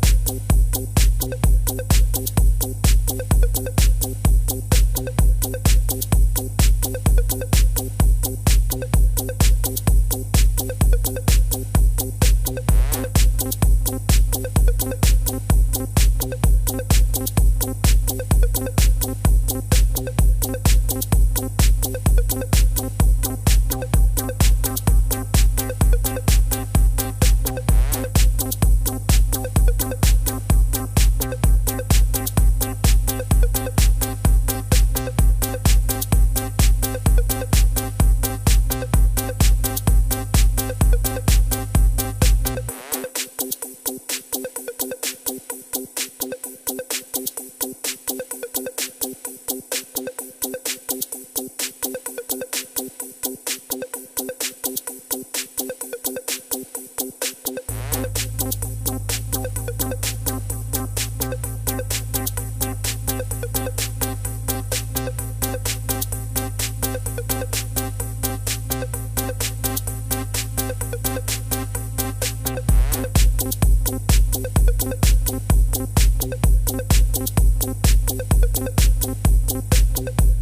Bye.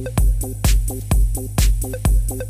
Thank you.